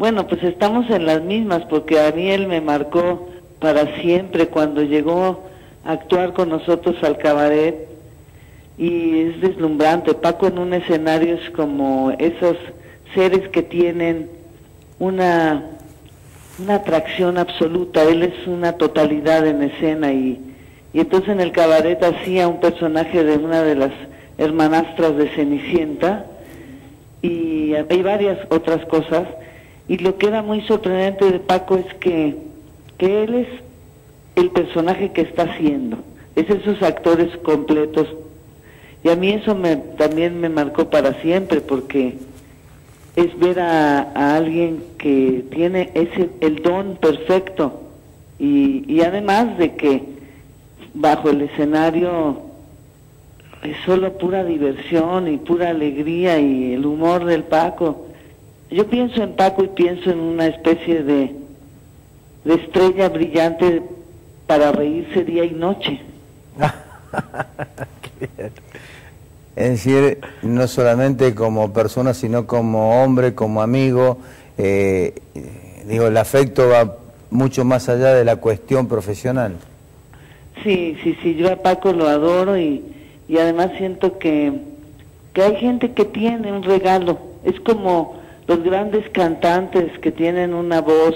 Bueno, pues estamos en las mismas porque él me marcó para siempre cuando llegó a actuar con nosotros al cabaret y es deslumbrante. Paco en un escenario es como esos seres que tienen una, una atracción absoluta, él es una totalidad en escena y, y entonces en el cabaret hacía un personaje de una de las hermanastras de Cenicienta y hay varias otras cosas y lo que era muy sorprendente de Paco es que, que él es el personaje que está haciendo, es esos actores completos. Y a mí eso me, también me marcó para siempre, porque es ver a, alguien que tiene ese el don perfecto y, y además de que bajo el escenario es solo pura diversión y pura alegría y el humor del Paco yo pienso en Paco y pienso en una especie de, de estrella brillante para reírse día y noche. Es decir, no solamente como persona, sino como hombre, como amigo. Eh, digo, el afecto va mucho más allá de la cuestión profesional. Sí, sí, sí, yo a Paco lo adoro y, y además siento que, que hay gente que tiene un regalo. Es como los grandes cantantes que tienen una voz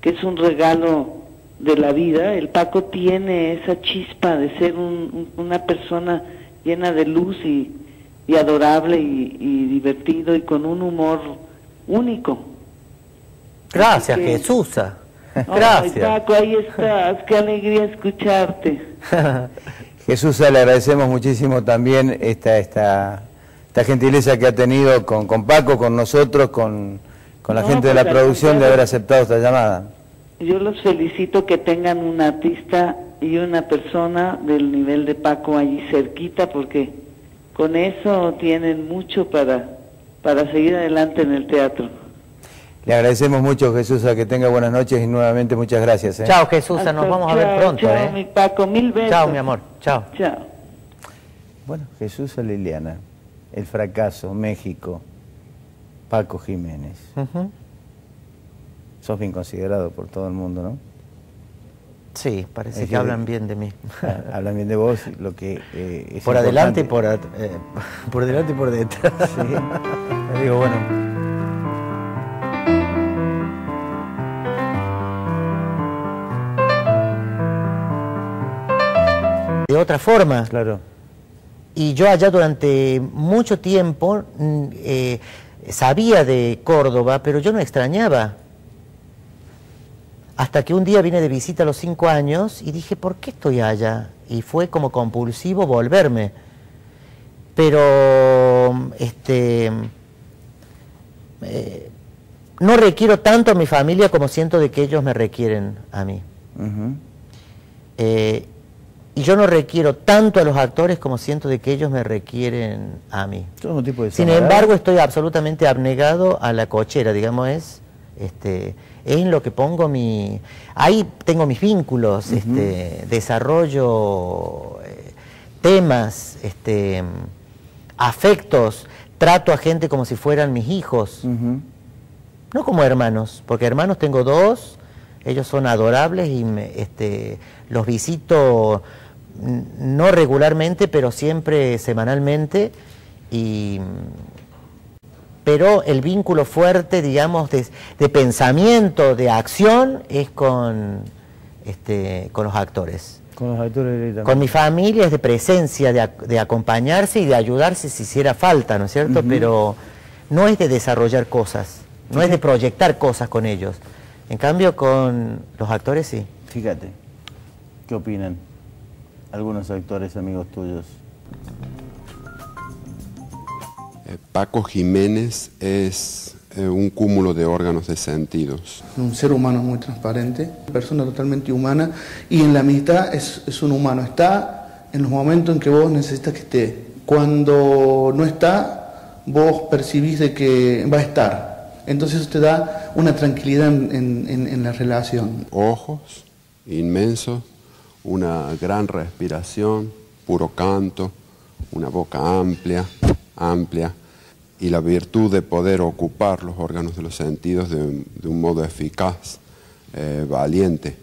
que es un regalo de la vida, el Paco tiene esa chispa de ser una persona llena de luz y, adorable y, divertido y con un humor único. Gracias, Jesús. Gracias. Paco, ahí estás, qué alegría escucharte. Jesús, le agradecemos muchísimo también esta, esta esta gentileza que ha tenido con, con Paco, con nosotros, con, la gente de la pues, producción de haber aceptado esta llamada. Yo los felicito que tengan un artista y una persona del nivel de Paco allí cerquita porque con eso tienen mucho para, para seguir adelante en el teatro. Le agradecemos mucho, Jesús, a que tenga buenas noches y nuevamente muchas gracias. ¿eh? Chao, Jesús, nos vamos a ver pronto. Chao, ¿eh? mi Paco, mil besos. Chao, mi amor, chao. Chao. Bueno, Jesús o Liliana. El fracaso, México, Paco Jiménez. Sos bien considerado por todo el mundo, ¿no? Sí, parece que, hablan bien de mí. hablan bien de vos, lo que eh, por adelante y por, eh, por delante y por detrás. Sí. digo, bueno. De otra forma. Claro. Y yo allá durante mucho tiempo mm, eh, sabía de Córdoba, pero yo no extrañaba. Hasta que un día vine de visita a los cinco años y dije, ¿por qué estoy allá? Y fue como compulsivo volverme. Pero este, eh, no requiero tanto a mi familia como siento de que ellos me requieren a mí. Y yo no requiero tanto a los actores como siento de que ellos me requieren a mí. Sin embargo, estoy absolutamente abnegado a la cochera, digamos, es, este, es en lo que pongo mi... Ahí tengo mis vínculos, este, desarrollo eh, temas, este, afectos, trato a gente como si fueran mis hijos, no como hermanos, porque hermanos tengo dos, ellos son adorables y me, este, los visito no regularmente, pero siempre semanalmente, y, pero el vínculo fuerte, digamos, de, pensamiento, de acción, es con, este, con los actores. Con los actores Con mi familia es de presencia, de, acompañarse y de ayudarse si hiciera falta, ¿no es cierto? Pero no es de desarrollar cosas, no es de proyectar cosas con ellos. En cambio, con los actores sí. Fíjate, ¿qué opinan? algunos actores amigos tuyos? Eh, Paco Jiménez es eh, un cúmulo de órganos de sentidos. Un ser humano muy transparente, una persona totalmente humana y en la mitad es, es un humano. Está en los momentos en que vos necesitas que esté. Cuando no está, vos percibís de que va a estar. Entonces te da una tranquilidad en la relación. Ojos inmensos, una gran respiración, puro canto, una boca amplia, amplia. y la virtud de poder ocupar los órganos de los sentidos de, un modo eficaz, eh, valiente.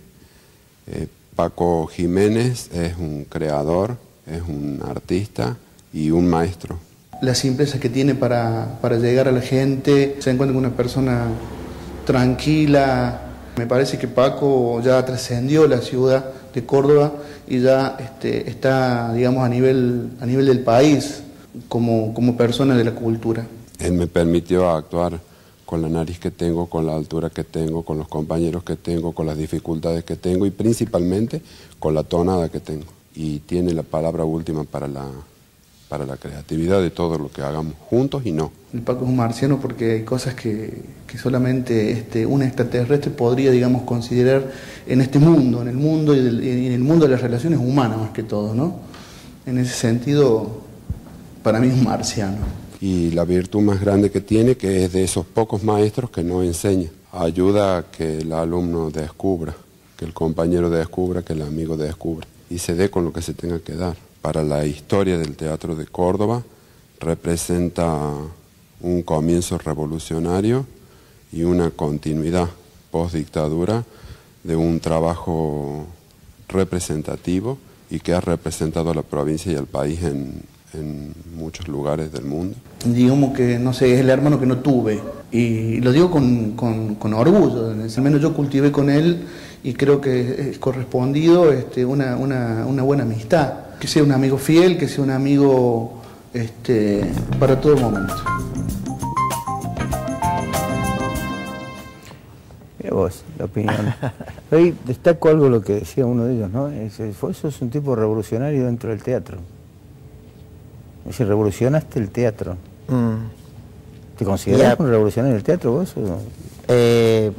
Eh, Paco Jiménez es un creador, es un artista y un maestro. La simpleza que tiene para, para llegar a la gente, se encuentra con una persona tranquila. Me parece que Paco ya trascendió la ciudad de Córdoba y ya este, está, digamos, a nivel, a nivel del país como, como persona de la cultura. Él me permitió actuar con la nariz que tengo, con la altura que tengo, con los compañeros que tengo, con las dificultades que tengo y principalmente con la tonada que tengo. Y tiene la palabra última para la, para la creatividad de todo lo que hagamos juntos y no. El Paco es un marciano porque hay cosas que, que solamente este, un extraterrestre podría, digamos, considerar en este mundo, en el mundo y en el mundo de las relaciones humanas más que todo, ¿no? En ese sentido, para mí es un marciano. Y la virtud más grande que tiene, que es de esos pocos maestros que no enseña, ayuda a que el alumno descubra, que el compañero descubra, que el amigo descubra, y se dé con lo que se tenga que dar. Para la historia del teatro de Córdoba representa un comienzo revolucionario y una continuidad post dictadura de un trabajo representativo y que ha representado a la provincia y al país en, en muchos lugares del mundo. Digamos que, no sé, es el hermano que no tuve. Y lo digo con, con, orgullo, al menos yo cultivé con él y creo que es correspondido este, una, una, una, buena amistad. Que sea un amigo fiel, que sea un amigo este, para todo momento. Mira vos, la opinión. Hoy destaco algo lo que decía uno de ellos, ¿no? eso es un tipo revolucionario dentro del teatro. Si revolucionaste el teatro. Mm. ¿Te consideras un revolucionario del teatro vos? Eh,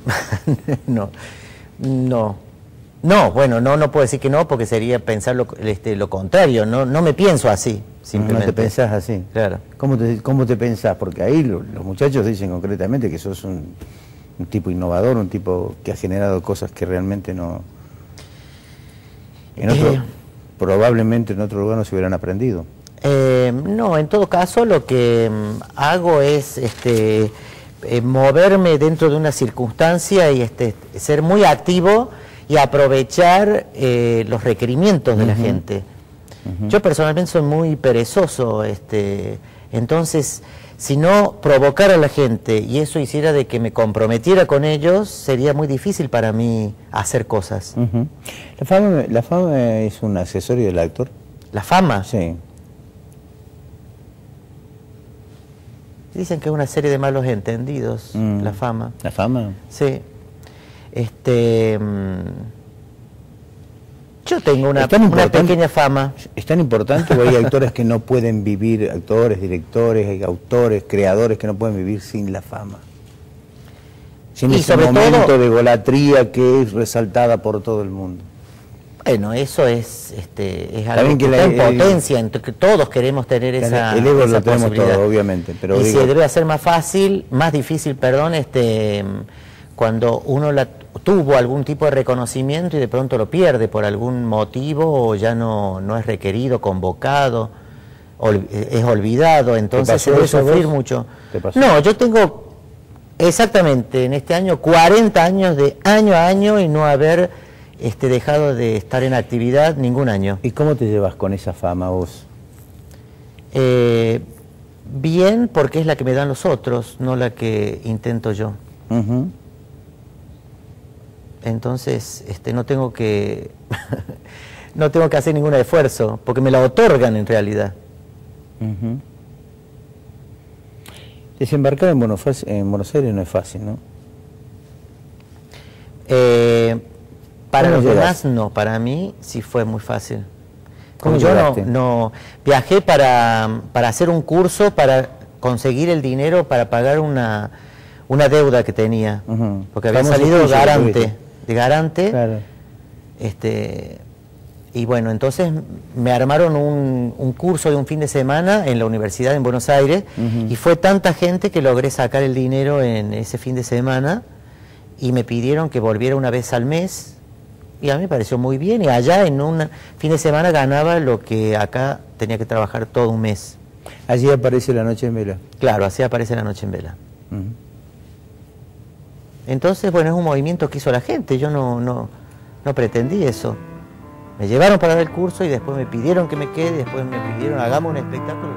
no, no. No, bueno, no, no puedo decir que no porque sería pensar lo, este, lo contrario, no, no me pienso así, simplemente. No te pensás así. Claro. ¿Cómo te, cómo te pensás? Porque ahí los muchachos dicen concretamente que sos un, un tipo innovador, un tipo que ha generado cosas que realmente no... En otro, eh. probablemente en otro lugar no se hubieran aprendido. Eh, no, en todo caso lo que mm, hago es este, eh, moverme dentro de una circunstancia y este, ser muy activo y aprovechar eh, los requerimientos de la gente. Yo personalmente soy muy perezoso, este, entonces si no provocara a la gente y eso hiciera de que me comprometiera con ellos, sería muy difícil para mí hacer cosas. ¿La, fama, ¿La fama es un accesorio del actor? ¿La fama? Sí. Dicen que es una serie de malos entendidos, mm. la fama. ¿La fama? Sí. Este. Mm, yo tengo una, pequeña fama. ¿Es tan importante o hay actores que no pueden vivir, actores, directores, autores, creadores que no pueden vivir sin la fama? Sin ese momento de golatría que es resaltada por todo el mundo. Bueno, eso es, este, es algo que, está en potencia, que todos queremos tener esa El ego lo tenemos todo, obviamente. Pero y se debe ser más fácil, más difícil, perdón, este, cuando uno la, tuvo algún tipo de reconocimiento y de pronto lo pierde por algún motivo o ya no, no es requerido, convocado, es olvidado, entonces se debe sufrir mucho. No, yo tengo exactamente en este año 40 años de año a año y no haber este, dejado de estar en actividad ningún año. ¿Y cómo te llevas con esa fama vos? Eh, bien, porque es la que me dan los otros, no la que intento yo. Entonces, este, no tengo que no tengo que hacer ningún esfuerzo, porque me la otorgan en realidad. Desembarcar en Buenos, en Buenos Aires no es fácil, ¿no? Eh, para los demás no, para mí sí fue muy fácil. Como yo no, viajé para, para, hacer un curso, para conseguir el dinero para pagar una, una deuda que tenía. Porque había salido garante, de garante. Este, y bueno, entonces me armaron un, un, curso de un fin de semana en la universidad en Buenos Aires y fue tanta gente que logré sacar el dinero en ese fin de semana y me pidieron que volviera una vez al mes y a mí me pareció muy bien y allá en un fin de semana ganaba lo que acá tenía que trabajar todo un mes. Allí aparece la noche en vela. Claro, así aparece la noche en vela. Entonces, bueno, es un movimiento que hizo la gente, yo no, no, no pretendí eso. Me llevaron para dar el curso y después me pidieron que me quede, después me pidieron hagamos un espectáculo.